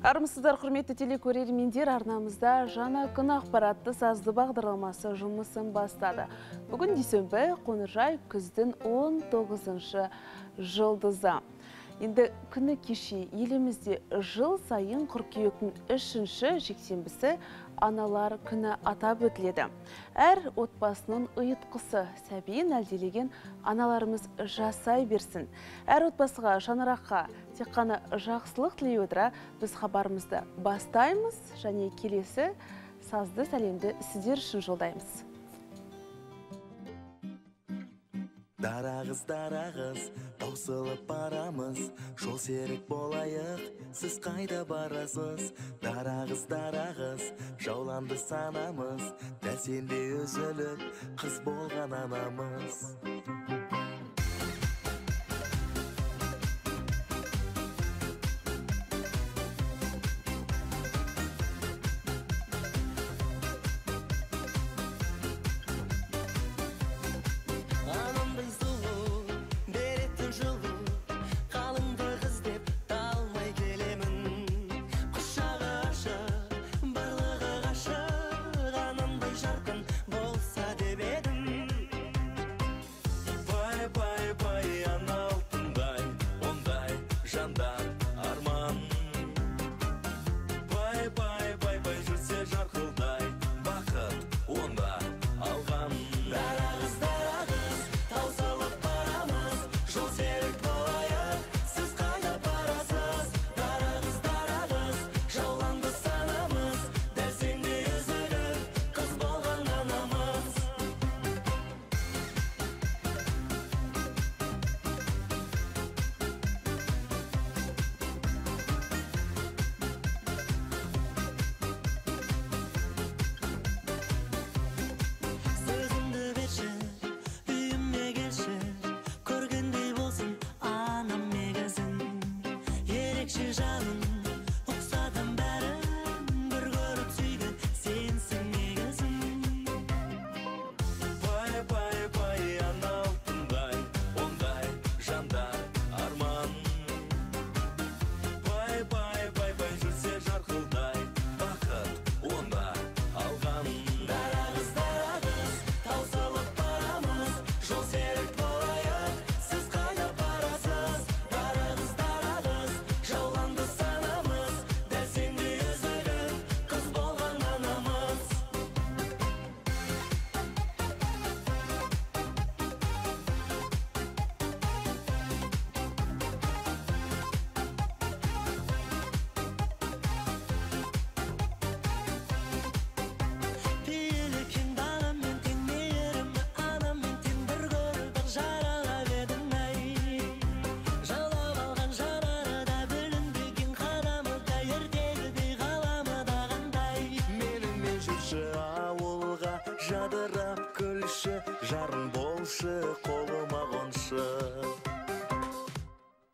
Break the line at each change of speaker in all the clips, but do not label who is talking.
Армысыздар құрметті телекөрермендер арнамызда жаңа күн ақпаратты сазды бағдарламасы жұмысын бастады. Бүгін дүйсенбі қоныржай күздің 19 жылдызы. Енді күні кеше елімізде жыл сайын қыркүйектің үшінші жексенбісі аналар күні атап өтіледі. Әр отбасының ұйытқысы сәбейін әлделеген аналарымыз жасай берсін. Әр отбасыға, шаныраққа тек қана жақсылық тілей отыра біз хабарымызды бастаймыз және келесі сазды сәлемді сіздер үшін жолдаймыз.
Дарағыз дарағыз таусылып барамыз. Жол серік болайық сіз қайда барасыз? Дарағыз дарағыз жауланды санамыз. Дәл сендей үзіліп қыз болған анамыз.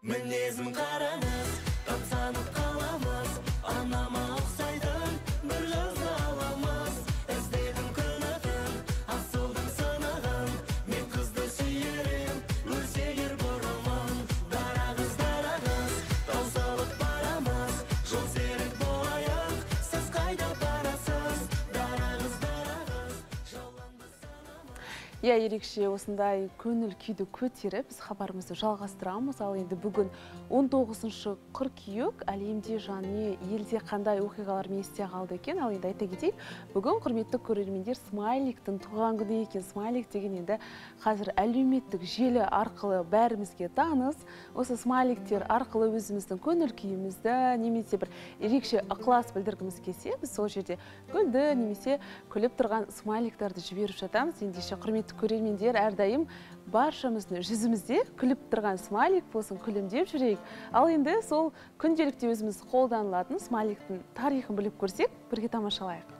мінезім қараңыз
Иә, ерекше осындай көңіл күйді көтеріп, біз хабарымызды жалғастырамыз. Ал енді бүгін 19 қыркүйек әлемде және елде қандай оқиғалар есте қалды екен. Ал енді айта кетейік, бүгін құрметті көрермендер смайликтің туған күні екен. Смайлик деген енді қазір әлеуметтік желі арқылы бәрімізге таныс. Осы смайликтер арқылы өзіміздің көңіл күйімізді немесе бір ерекше ықылас білдіргіміз келсе, біз сол жерде гүлді немесе күліп тұрған смайликтерді жіберіп жатамыз. Ендеше құрметті көрермендер әрдайым баршамыздың жүзімізде күліп тұрған смайлик болсын күлімдеп жүрейік. Ал енді сол күнделікте өзіміз қолданылатын смайликтің тарихын біліп көрсек, бірге тамашалайық.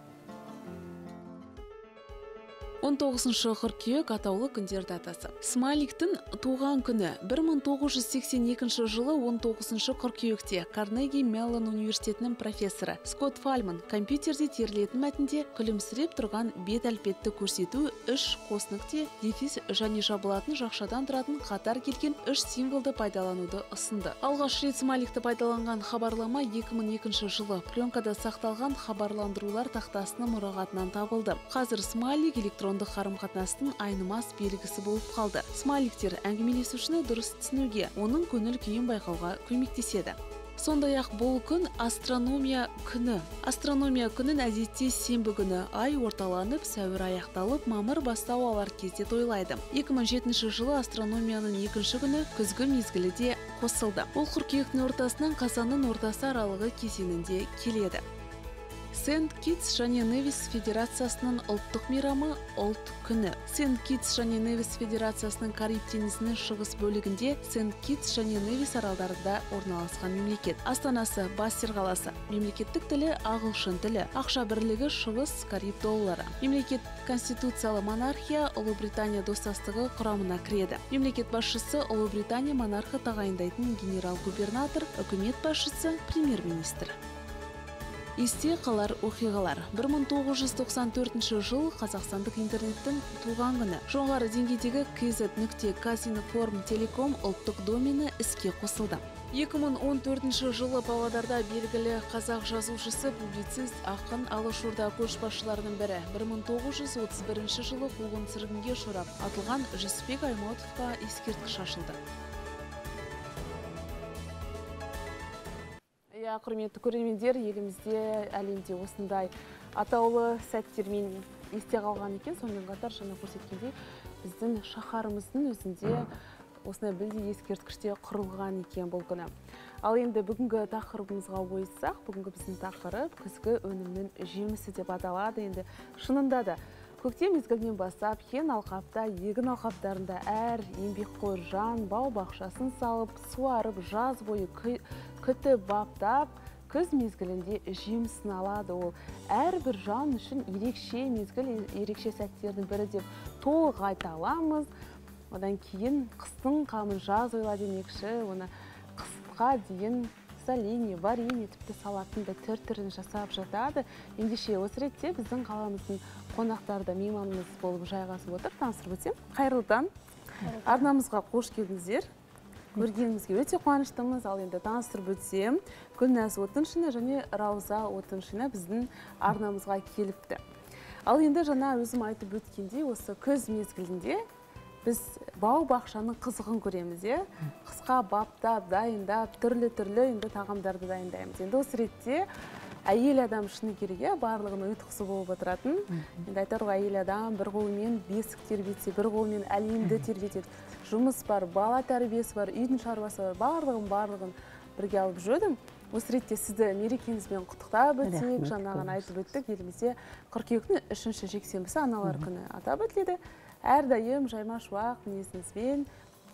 19 қыркүйек атаулы күндер датасы. Смайликтің туған күні 1982 жылы 19 қыркүйекте карнеги меллон университетінің профессоры скотт фальман компьютерде терілетін мәтінде күлімсіреп тұрған бет әлпетті көрсету үш қос дефис және жабылатын жақшадан тұратын қатар келген үш символды пайдалануды ұсынды. Алғаш рет смайликті пайдаланған хабарлама 2002 жылы пленкада сақталған хабарландырулар тақтасының мұрағатынан табылды. Қазір смайлик электрондық қарым-қатынастың айнымас белгісі болып қалды. Смайликтер әңгімелесушіні дұрыс түсінуге оның көңіл күйін байқауға көмектеседі. Сондай ақ бұл күн астрономия күні. Астрономия күнін әдетте сенбі күні ай орталанып сәуір аяқталып мамыр бастау алар кезде тойлайды. 2007 жылы астрономияның екінші күні күзгі мезгілі де қосылды. Ол қыркүйектің ортасынан қазанның ортасы аралығы кезеңінде келеді. Сент китс және невис федерациясының ұлттық мейрамы ұлт күні сент китс және невис федерациясының кариб теңізінің шығыс бөлігінде сент китс және невис аралдарында орналасқан мемлекет. Астанасы бастер қаласы. Мемлекеттік тілі ағылшын тілі. Ақша бірлігі шығыс кариб доллары. Мемлекет конституциялы монархия ұлыбритания достастығы құрамына кіреді. Мемлекет басшысы ұлыбритания монархы тағайындайтын генерал губернатор үкімет басшысы премьер министр есте қалар оқиғалар. 1994 жыл қазақстандық интернеттің туған күні. Жоғары деңгейдегі kz нүкте телеком ұлттық домені іске қосылды. 2014 жылы павлодарда белгілі қазақ жазушысы публицист ақын алашорда көшбасшыларының бірі. 1931 жылы қуғын сүргінге ұшырап атылған жүсіпбек аймауытовқа ескерткіш ашылды. Иә құрметті көрермендер елімізде әлемде осындай атаулы сәттермен есте қалған екен. Сонымен қатар жаңа көрсеткендей біздің шаһарымыздың өзінде осындай білдей ескерткіштер құрылған екен бұл күні. Ал енді бүгінгі тақырыбымызға ойыссақ бүгінгі біздің тақырып күзгі өнімнің жемісі деп аталады. Енді шынында да көктем мезгілінен бастап кен алқапта егін алқаптарында әр еңбекқор жан бау бақшасын салып суарып жаз бойы күтіп баптап күз мезгілінде жемісін алады ол әрбір жан үшін ерекше мезгіл ерекше сәттердің бірі деп толық айта аламыз. Одан кейін қыстың қамын жаз ойла демекші оны қысқа дейін соленье варенье тіпті салаттың да түр түрін жасап жатады. Ендеше осы ретте біздің қаламыздың қонақтары да мейманымыз болып жайғасып отыр. Таныстырып өтсем қайырлы таң. Арнамызға қош келдіңіздер. Көргенімізге өте қуаныштымыз. Ал енді таныстырып өтсем гүлназ отыншина және рауза отыншина біздің арнамызға келіпті. Ал енді жаңа өзім айтып өткендей осы күз мезгілінде біз бау бақшаның қызығын көреміз иә? Қысқа баптап дайындап түрлі түрлі енді тағамдарды дайындаймыз. Енді осы ретте әйел адам шыны керек иә? Барлығының ұйытқысы болып отыратын. Енді айтар ғой әйел адам бір қолымен бесік тербетсе бір қолымен әлемді тербетеді. Жұмыс бар бала тәрбиесі бар үйдің шаруасы бар барлығын барлығын бірге алып жүрдім. Осы ретте сізді мерекеңізбен құттықтап өтсек
Рахмет,
жаңа ғана айтып өттік. Елімізде қыркүйектің үшінші жексенбісі аналар күні атап өтіледі. Әрдайым жайма шуақ мінезіңізбен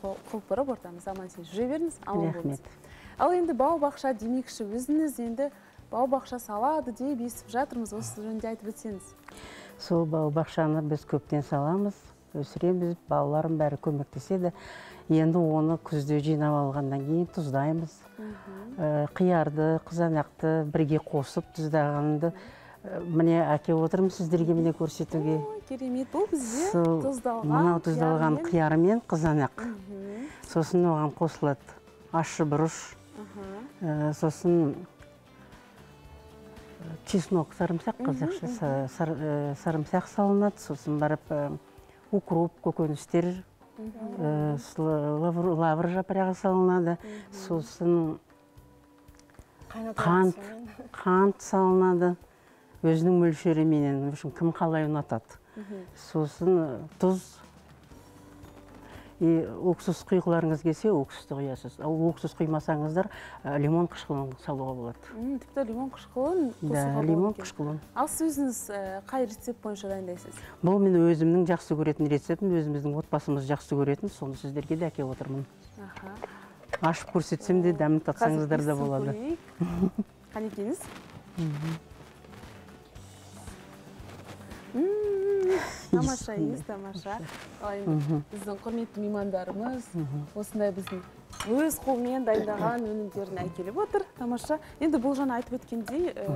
құлпырып ортамызда аман есен жүре беріңіз. Аман болыңыз. Ал енді бау бақша демекші өзіңіз. Енді бау бақша салады деп естіп жатырмыз. Осы жөнінде айтып өтсеңіз.
Сол бау бақшаны біз көптен саламыз. Өсіреміз балаларым бәрі көмектеседі. Енді оны күзде жинап алғаннан кейін тұздаймыз. Э, қиярды қызанақты бірге қосып тұздағанды э, міне әкеліп отырмын сіздерге міне көрсетуге.
Керемет бұл бізде тұздалған
мынау тұздалған қияр мен қызанақ. Сосын оған қосылады ащы бұрыш. Э, сосын чеснок сарымсақ қазақша са- сар- сарымсақ салынады. Сосын барып укроп көкөністер лавр жапырағы салынады сосын қант қант салынады өзінің мөлшеріменен в общем кім қалай ұнатады сосын тұз и уксус құйғыларыңыз келсе уксусты құясыз ал уксус құймасаңыздар э, лимон қышқылын салуға болады
тіпті лимон қышқылын
да лимон қышқылын
ал сіз өзіңіз қай рецепт бойынша дайындайсыз?
Бұл мен өзімнің жақсы көретін рецептім өзіміздің отбасымыз жақсы көретін соны сіздерге де әкеліп отырмын
аха.
Ашып көрсетсем де дәмін татсаңыздар да болады.
қанекеңіз тамаша иіс тамаша. Ал енді біздің құрметті меймандарымыз осындай біздің өз қолымен дайындаған өнімдерін әкеліп отыр. Тамаша енді бұл жаңа айтып өткендей ә,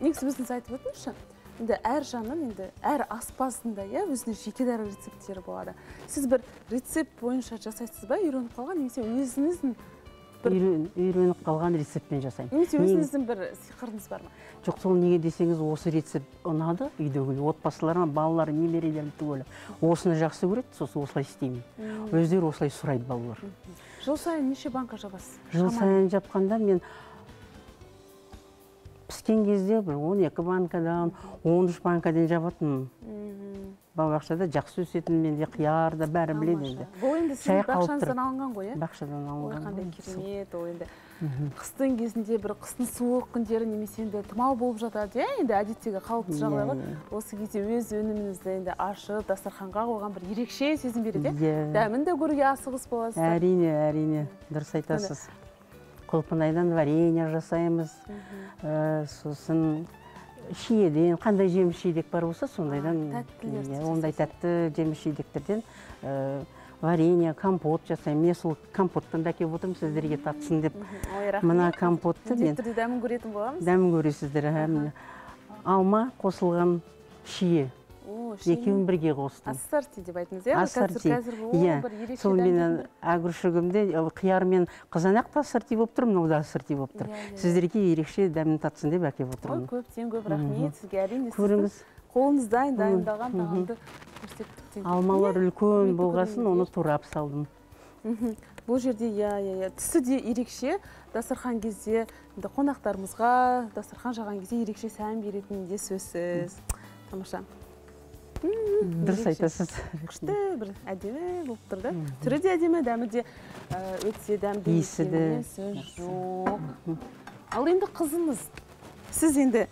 негізі өзіңіз айтып өтіңізші. Енді әр жанның енді әр аспаздың да иә өзінің жеке дара рецепттері болады. Сіз бір рецепт бойынша жасайсыз ба үйреніп қалған немесе өзіңіздің бір-
үйреніп қалған рецептпен жасаймын.
Немесе өзіңіздің бір сиқырыңыз бар ма?
Жоқ сол неге десеңіз осы рецепт ұнады үйдегі отбасыларыма балалар немерелерім түгелі осыны жақсы көреді сосын осылай істеймін. Өздері осылай сұрайды балалар.
Жыл сайын неше банка жабасыз?
Жыл сайын жапқанда мен піскен кезде бір 12 банкадан 13 банкадан жабатынмын. Бау бақшада жақсы өсетін менде қияр да бәрі біледі енді.
Бұл енді сіздің
қалып
бақшаңыздан алынған ғой иә?
бақшадан алынған
қандай керемет ол енді. Қыстың кезінде бір қыстың суық күндері немесе енді тұмау болып жатады иә енді әдеттегі қалыпты жағдай ғой
иә.
осы кезде өз өніміңізді енді ашып дастарханға қойған бір ерекше сезім береді иә?
Иә.
дәмін де көруге асығыс боласыздар
әрине әрине дұрыс айтасыз. Құлпынайдан варенье жасаймыз. Ә, сосын шиеден қандай жеміс жидек бар болса сондайдан ондай тәтті жеміс жидектерден ә, варенье компот жасаймын. Мен сол компоттан да әкеліп отырмын сіздерге татсын деп.
Ой рахмет.
Мына компотты мен
дәмін көретін боламыз.
дәмін көресіздер алма қосылған шие. Екеуін бірге қостым.
Ассорти деп айтыңыз иә?
Ассорти. иә сол менің огуршогімде қияр мен қызанақ та ассорти болып тұр мынау да ассорти болып тұр.
Иә, иә, иә.
сіздерге ерекше дәмін татсын деп әкеліп
ой
отырмын
көптен көп рахмет сізге. Әрине
көріңіз.
қолыңыздан дайындалған тағамды көрсеттік
алмалар
Иә,
үлкен болғасын оны турап салдым.
Бұл жерде иә иә иә. Түсі де ерекше. Дастархан кезде енді қонақтарымызға дастархан жаған кезде ерекше сән беретіні де сөзсіз. Тамаша.
Дұрыс айтасыз.
Күшті бір әдемі болып тұр да. Түрі де әдемі дәмі де өте дәмді
Иісі де.
жоқ. Ал енді қызыңыз? Сіз енді?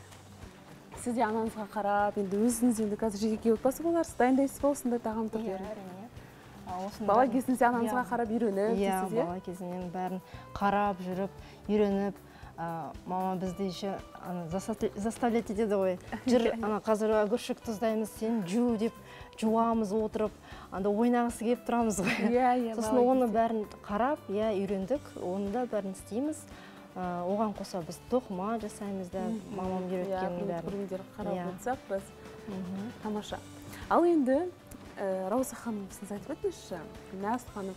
Сіз де анаңызға қарап енді өзіңіз енді қазір жеке отбасы боларсыз дайындайсыз ба осындай тағам
Иә,
түрлерін бала кезіңізде анаңызға
Иә.
қарап үйреніп
Иә,
дейсіз иә?
бала кезінен бәрін қарап жүріп, үйреніп, мама бізді еще заставлять етеді ғой. Жүр, ана қазір огурчик тұздаймыз, сен жу деп жуамыз отырып, анда ойнағысы келіп тұрамыз ғой.
иә иә
Сосын оны бәрін қарап, иә, үйрендік, оны да бәрін істейміз. Оған қоса біз тоқыма жасаймыз да, мамам
Иә,
үйреткеннің
құрметті
бәрін.
қарап
Иә.
отырсақ
Мгм.
тамаша ал енді ә, рауза ханым сіз айтып өтіңізші нәзік ханым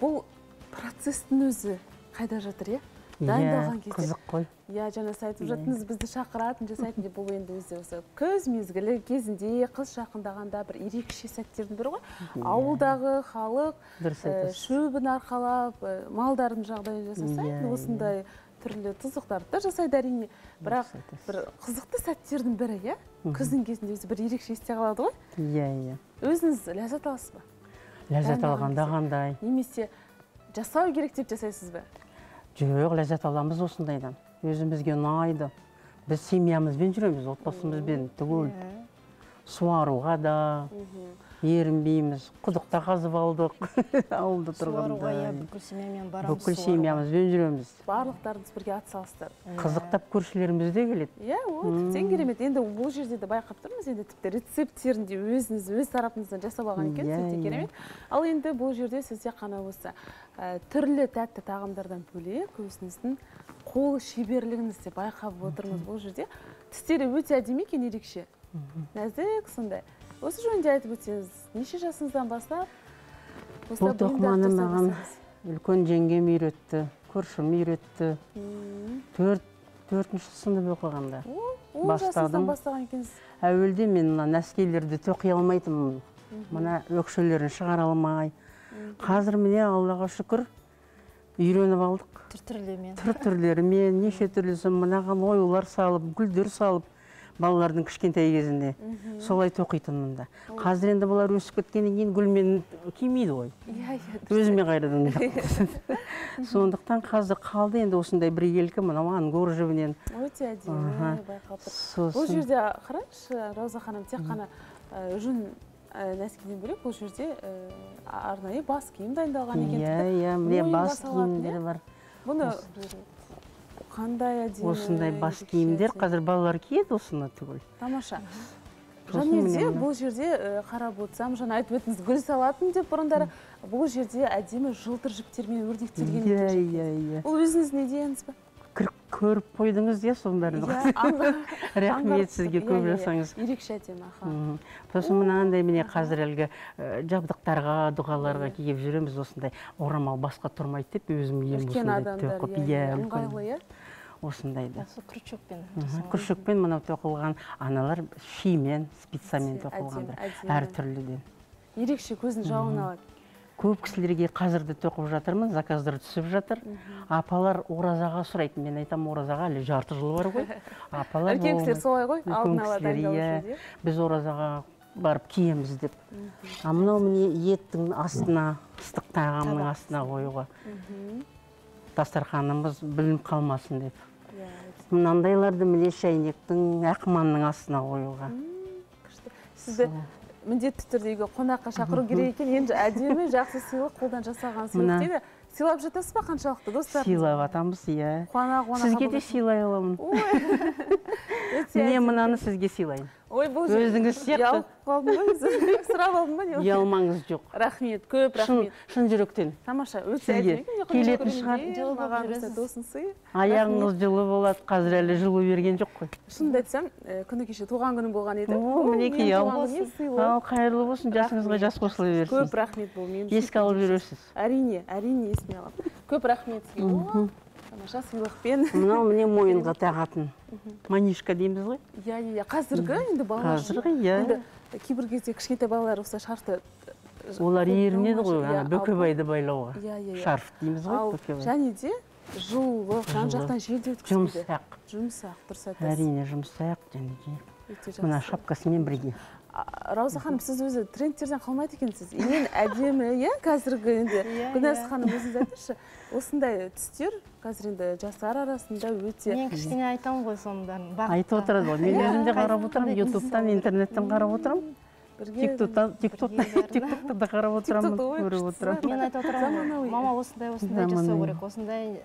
бұл процесстің өзі қайда жатыр иә дайындалған
иә
кезде.
қызық қой.
Иә жаңа сіз айтып жаттыңыз бізді шақыратын жасайтын деп бұл енді өзі осы күз мезгілі кезінде қыс жақындағанда бір ерекше сәттердің бірі ғой. Ауылдағы халық
дұрыс айтасыз.
шөбін арқалап ә, малдардың жағдайын жасаса
Иә,
енді осындай түрлі тұздықтарды да жасайды әрине. Бірақ бір қызықты сәттердің бірі иә? Күздің кезінде өзі бір ерекше есте қалады ғой.
Иә иә.
Өзіңіз ләззат аласыз ба?
Ләззат алғанда қандай?
Немесе жасау керек деп жасайсыз ба?
Жоқ ләззат аламыз осындайдан. Өзімізге ұнайды. Біз семьямызбен жүреміз отбасымызбен түгел суаруға да. Ерінбейміз құдықта қазып алдық ауылда
иә,
тұрғанда.
бүкіл семьямен барамыз.
бүкіл семьямызбен жүреміз.
Барлықтарыңыз бірге атсалыстар
қызықтап көршілеріміз де келеді.
Иә ол тіптен керемет. Енді бұл жерде де байқап тұрмыз енді тіпті рецепттерін де өзіңіз өз тарапыңыздан жасап алған екенсіз
Иә,
өте
иә.
керемет ал енді бұл жерде сіз тек қана осы түрлі тәтті тағамдардан бөлек өзіңіздің қол шеберлігіңізді байқап отырмыз бұл жерде. Тістері өте әдемі екен ерекше. Нәзік сондай. Осы жөнінде айтып өтсеңіз неше жасыңыздан бастап
бұл тоқыманы маған үлкен жеңгем үйретті көршім үйретті. Төрт төртінші сынып оқығанда Бастадым.
бастаған екенсіз.
Әуелде мен мына нәскилерді тоқи алмайтынмын. Мына өкшелерін шығара алмай. Қазір міне аллаға шүкір үйреніп алдық.
Түр түрлермен
түр түрлерімен неше түрлісін мынаған оюлар салып гүлдер салып балалардың кішкентай кезінде солай тоқитынмын да. Қазір енді бұлар өсіп кеткеннен кейін гүлмен кимейді ғой.
Иә иә
өзіме қайрадан сондықтан қазір қалды енді осындай бір елкі мынау ангор жібінен.
Өте әдемі тұр бұл жерде қараңызшы рауза ханым тек қана жүн нәскиден бөлек бұл жерде арнайы бас киім дайындалған екен.
Иә иә бас киімдер
иә?
бар.
Бұны қандай әдемі
осындай бас киімдер қазір балалар киеді осыны түгіл.
Тамаша. Және де бұл жерде қарап отырсам жаңа айтып өттіңіз гүл салатын деп бұрындары бұл жерде әдемі жылтыр жіптермен өрнектелген
иә иә иә.
Ол өзіңіздің идеяңыз ба?
Кір- көріп қойдыңыз иә соның бәрін.
Иә,
рахмет сізге көп
Иә, иә,
жасаңыз.
ерекше әдемі аха.
Сосын мынандай міне қазір әлгі жабдықтарға дұғаларға киіп жүреміз осындай орамал басқа тұрмайды деп өзім
үлкен
осындай
иә, ыңғайлы иә?
Осындайды.
Осы крючокпен
күршікпен мынау тоқылған аналар шимен спицамен тоқылғандар әртүрліден.
Ерекше көздің жауын алады.
Көп кісілерге қазір де тоқып жатырмын заказдар түсіп жатыр. Апалар оразаға сұрайды мен айтамын оразаға әлі жарты жыл бар ғой. Апалар
үлкен кісілер солай ғой алдын ала
иә.
иә.
Біз оразаға барып киеміз деп. А мынау міне еттің астына ыстық тағамның астына қоюға. Дастарханымыз білініп қалмасын деп. Мынандайларды міне шәйнектің ақманның астына қоюға
сізді міндетті түрде үйге қонаққа шақыру керек екен. Енді әдемі жақсы сыйлық қолдан жасалған сыйлық дейді. Сыйлап жатасыз ба қаншалықты достар?
Сыйлап жатамыз иә.
Қуана қуана
сізге де сыйлай аламын.
Әдемі.
мынаны сізге сыйлаймын.
Ой бұл
өзіңіз сияқты.
ұялып қалдым ғой өзі. сұрап алдым ба не
ұялмаңыз жоқ.
Рахмет көп рахмет.
шын жүректен.
Тамаша өте әдемі
келетін шығар. аяғыңыз жылы болады қазір әлі жылу берген жоқ қой.
Шынымды айтсам ә, күні кеше туған күнім болған еді.
О, мінекей, ал қайырлы болсын жасыңызға жас қосыла
көп
берсін.
рахмет бұл
еске алып жүресіз
әрине әрине есіме аламын көп рахмет сізге тамаша сыйлықпен.
Мынау міне мойынға тағатын. Манишка дейміз ғой?
Иә иә иә. Қазіргі енді балалар
қазіргі иә.
Енді кейбір кезде кішкентай балалар осылай шарфты
олар ерінеді ғой.
Иә,
ана
бұл-
бөкебайды байлауға.
Иә иә иә.
Шарф дейміз ғой
және де жылы жан жақтан желде өткізбейді.
жұмсақ.
Жұмсақ дұрыс айтасыз.
әрине жұмсақ және де мына шапкасымен бірге.
Рауза ханым сіз өзі трендтерден қалмайды екенсіз. Ең әдемі иә қазіргі енді
Иә,
гүлназ
иә.
ханым өзіңіз айтыңызшы осындай түстер қазір енді жастар арасында өте
мен кішкене айтамын ғой соның бәрін бағытта.
айтып отырады ғой. Мен
Иә,
өзім де қарап отырамын ютубтан интернеттен қарап отырамын. Тиктоктан тиктоктан да қарап отырамын көріп отырамын.
Мен айтып отырамын. Мама осындай осындай жасау керек осындай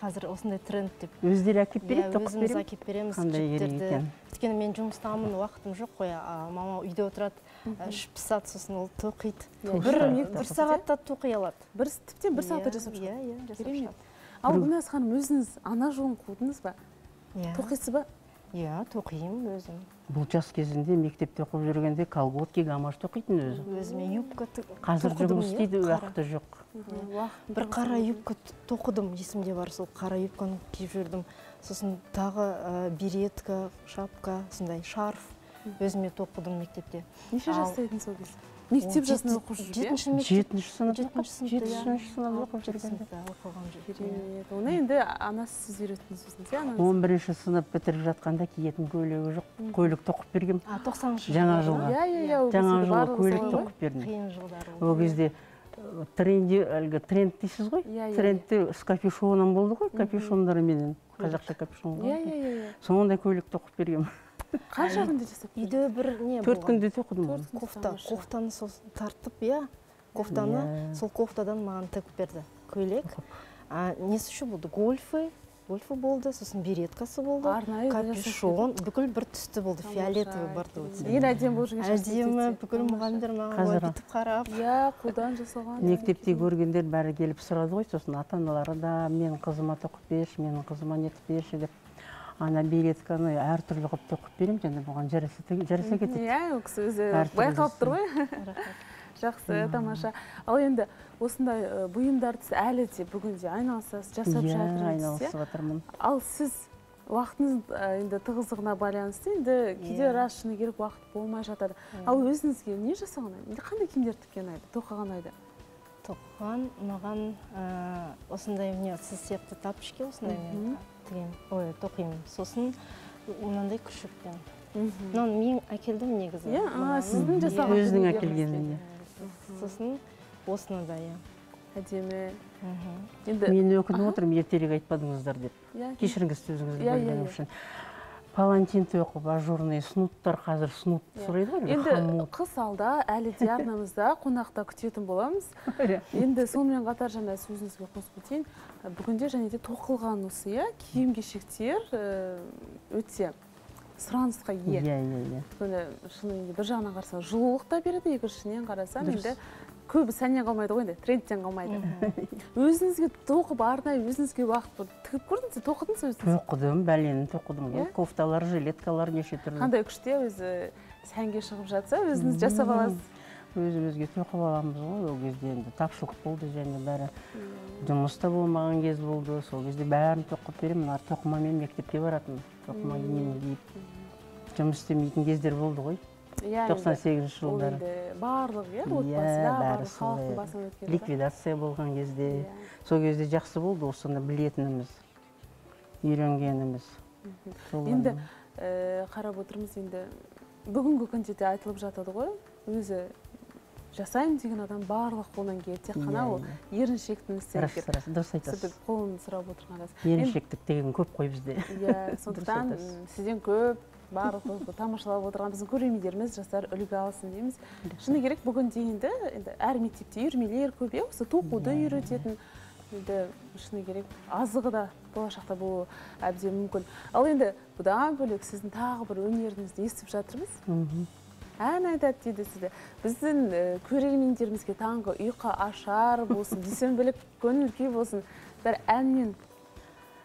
қазір осындай тренд деп.
Өздері әкеліп
иә
береді тоқып
өзіміз әкеліп береміз
қандай керек екен.
өйткені мен жұмыстамын уақытым жоқ қой а, мама үйде отырады а, іш пысады сосын ол тоқиды.
Иә,
бір
бір
сағатта тоқи алады.
Бір тіптен бір сағатта
Иә,
жасап
иә
шығады.
иә жасап
керемет
шығады.
Ал гүлназ ханым өзіңіз ана жолын қудыңыз ба?
Иә.
Тоқисыз ба?
Иә тоқимын өзім.
Бұл жас кезінде мектепте оқып жүргенде колготки гамаш тоқитын өзі.
Өзіме юбка
қазір жұмыс
иә,
істейді уақыты жоқ.
Бір қара юбка тоқыдым есімде бар сол қара юбканы киіп жүрдім. Сосын тағы ә, беретка шапка сондай шарф өзіме тоқыдым мектепте.
Неше жаста едіңіз ол кезде? Мектеп жасында оқып иә
жетінші мектеп
жетінші сынып
жетінші сыныпта иә.
жетінші сынып оқып жүргенде.
оқыған жүрген
керемет оны енді анасы сіз үйреттіңіз өзіңіз иә анаңыз?
Он бірінші сынып бітіріп жатқанда киетін көйлегі жоқ көйлек тоқып бергем
а тоқсаныншы
Жаңа жылға.
иә иә иә
жаңа
барлығы
көйлек тоқып бердім.
Қиын жылдары
ол кезде э, тренде әлгі тренд дейсіз ғой?
Иә, иә,
трендте с капюшоном болды ғой капюшондарменен қазақша капюшон
иә
ғой.
иә иә иә.
Сондай көйлек тоқып бергем
қанша күнде жасап
үйде бір не
төрт күнде тоқыдым
кофта кофтаны сол тартып иә кофтаны
Иә.
сол кофтадан маған тігіп берді. Көйлек. А несі еще болды? Гольфы. Гольфы болды сосын береткасы болды.
Арнайы
капюшон. бүкіл бір түсті болды. Фиолетовый бар
керемет. ең әдемі болып жүрген
әдемі
мектепте.
бүкіл мұғалімдер маған былай бүйтіп қарап.
Иә қолдан жасалған
мектепте көргендер бәрі келіп сұрады ғой сосын ата аналары да менің қызыма тоқып берші менің қызыма нетіп берші деп. Ана беретканы әртүрлі қылып тоқып беремін және бұған жараса кетеді.
Иә ол кісі өзі байқалып тұр ғой. Жақсы тамаша. Ал енді осындай бұйымдарды сіз әлі де бүгінде айналысасыз жасап
иә
жатырсыз иә?
айналысып жатырмын
ал сіз уақытыңыз енді тығыздығына байланысты енді кейде
Иә.
рас шыны керек уақыт болмай жатады. Ал өзіңізге не жасаған ұнайды енді қандай киімдер тіккен ұнайды тоқыған ұнайды
тоқыған маған осындай міне сіз сияқты тапочки осындай мен тігемін ой тоқимын. Сосын мынандай күшікпен мынаны мен әкелдім негізі.
Иә, а, сіздің жасаған
Өзінің әкелгені, иә.
сосын осыны да иә.
Әдемі. Енді
мен өкініп отырмын ертерек айтпадыңыздар деп.
Иә
кешіріңіз сөзіңізді
Иә,
бөлгенім
иә.
үшін. Палантин тоқып ажурный снуттар қазір снут сұрайды ғой
енді қыс алда әлі де арнамызда қонақта күтетін боламыз. Енді сонымен қатар жаңа сөзіңізге қосып кетейін бүгінде және де тоқылған осы иә киім кешектер э, өте сұранысқа ие.
Иә иә иә.
Өйткені шынымен де бір жағынан қарасаң жылулық та береді екіншісінен қарасаң енді көбі сәннен қалмайды ғой енді трендтен қалмайды. Өзіңізге тоқып арнайы өзіңізге уақыт бөліп тігіп көрдіңіз бе? Тоқыдыңыз өзіңіз?
Тоқыдым бәлені тоқыдым ғой.
Иә?
кофталар жилеткалар неше түрлі.
Қандай күште өзі сәнге шығып жатса өзіңіз жасап аласыз.
Өзімізге тоқып аламыз ғой ол кезде енді тапшылық болды және бәрі жұмыста болмаған кез болды. Сол кезде бәрін тоқып беремін. Мына тоқымамен мектепке баратынмын тоқыма киім киіп жұмыс істемейтін кездер болды ғой.
Иә
тоқсан сегізінші жылдары.
барлық иә
Иә,
отбасыда
бәрі солай. ликвидация болған кезде
Иә.
сол кезде жақсы болды осыны білетініміз үйренгеніміз.
Енді э, қарап отырмыз енді бүгінгі күнде де айтылып жатады ғой. Өзі жасаймын деген адам барлық қолынан келеді. Тек қана
Иә,
ол еріншектің істері
рас рас дұрыс айтасыз.
сіздің қолын сұрап отырған
еріншектік деген көп қой бізде.
Иә сондықтан сізден көп барлық тамашалап отырған біздің көрермендеріміз жастар үлгі алсын дейміз. Шыны керек бүгінде енді енді әр мектепте үйірмелер көп иә осы тоқуды
Иә,
үйрететін. енді шыны керек азығы да болашақта болуы әбден мүмкін. Ал енді бұдан бөлек сіздің тағы бір өнеріңізді естіп жатырмыз. Ән айтады дейді сізді. Біздің көрермендерімізге таңғы ұйқы ашар болсын дүйсенбілік көңіл күй болсын бір әнмен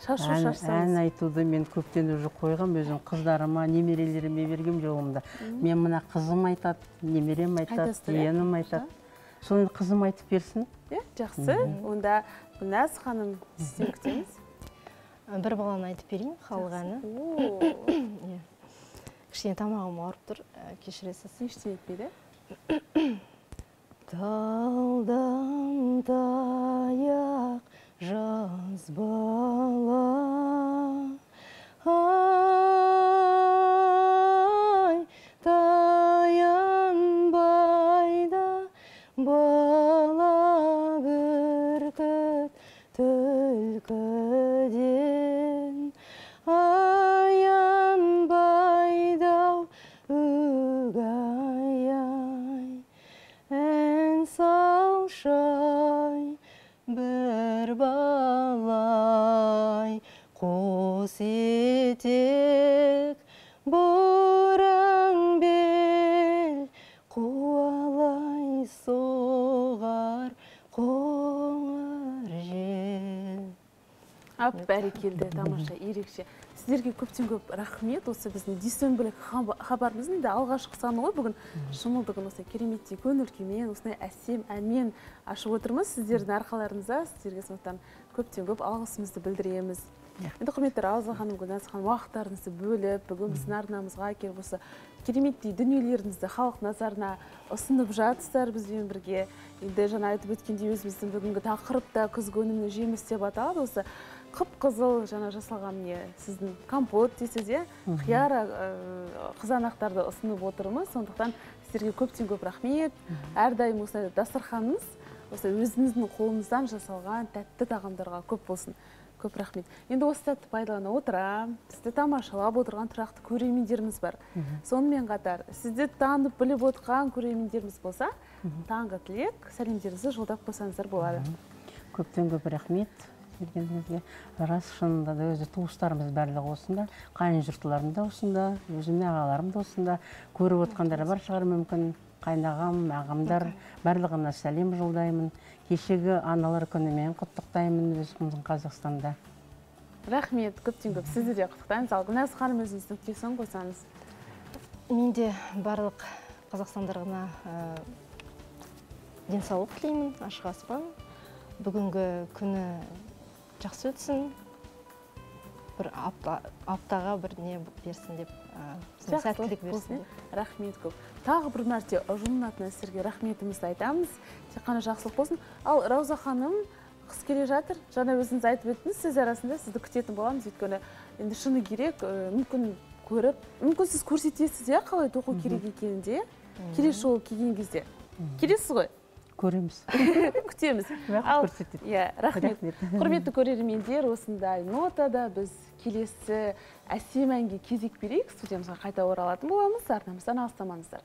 шашу
ән, айтуды мен көптен уже қойғам өзім қыздарыма немерелеріме бергем жолымда мен мына қызым айтады немерем айтады жиенім айтады. соны қызым айтып берсін.
Иә жақсы. Онда гүлназ ханым сізден күтеміз.
Бір баланы айтып берейін халық әні. кішкене тамағым ауырып тұр ә, кешіресіз.
Ештеңе етпейді
талдан таяқ жаз
бәрекелді тамаша ерекше. Сіздерге көптен көп рахмет. Осы біздің дүйсенбілік хаба- хабарымыздың да алғашқы саны ғой. Бүгін шымылдығын осылай кереметтей көңіл күймен осындай әсем әнмен ашып отырмыз. Сіздердің арқаларыңызда сіздерге сондықтан көптен көп алғысымызды білдіреміз. Енді құрметті рауза ханым гүлназ ханым уақыттарыңызды бөліп бүгін біздің арнамызға келіп осы кереметтей дүниелеріңізді халық назарына ұсынып жатсыздар бізбен бірге. Енді жаңа айтып өткендей өзіміздің бүгінгі тақырып та күзгі өнімнің жемісі деп аталады. Осы қызыл жаңа жасалған міне сіздің компот дейсіз иә? Қияр ә, қызанақтарды ұсынып отырмыз. Сондықтан сіздерге көптен көп рахмет. Әрдайым осылай дастарханыңыз осы өзіңіздің қолыңыздан жасалған тәтті тағамдарға көп болсын. Көп рахмет. Енді осы сәтті пайдалана отыра сізді тамашалап отырған тұрақты көрермендеріміз бар. Сонымен қатар сізді танып біліп отқан көрермендеріміз болса таңғы тілек сәлемдеріңізді жолдап қойсаңыздар болады.
Көптен көп рахмет. Келгеніңізге рас шынында да өзі туыстарымыз барлығы осында қайын жұртларым да осында өзімнің ағаларым да осында. Көріп отқандар бар шығар мүмкін қайнағам ағамдар барлығына сәлем жолдаймын. Кешегі аналар күнімен құттықтаймын өзіміздің қазақстанда.
Рахмет көптен көп сізді де құттықтаймыз. Ал гүлназ ханым өзіңіз нүктесін қойсаңыз
мен де барлық қазақстандарға ә, денсаулық тілеймін ашық аспан бүгінгі күні жақсы өтсін. бір апта, аптаға бір не берсін деп ә, сәттілік берсін деп.
Рахмет көп. Тағы бір мәрте ұжымның атынан сіздерге рахметімізді айтамыз. Тек қана жақсылық болсын. Ал рауза ханым қыс келе жатыр. Жаңа өзіңіз айтып өттіңіз сіз арасында сізді күтетін боламыз. Өйткені енді шыны керек ә, мүмкін көріп мүмкін сіз көрсетесіз иә қалай тоқу керек екенін де. Келесі жолы келген кезде. Келесіз ғой?
Көреміз.
Күтеміз. Ал-
көрсетеді
иә Рахмет. құрметті көрермендер осындай нотада біз келесі әсем әнге кезек берейік. Студиямызға қайта оралатын боламыз. Арнамыздан алыстамаңыздар.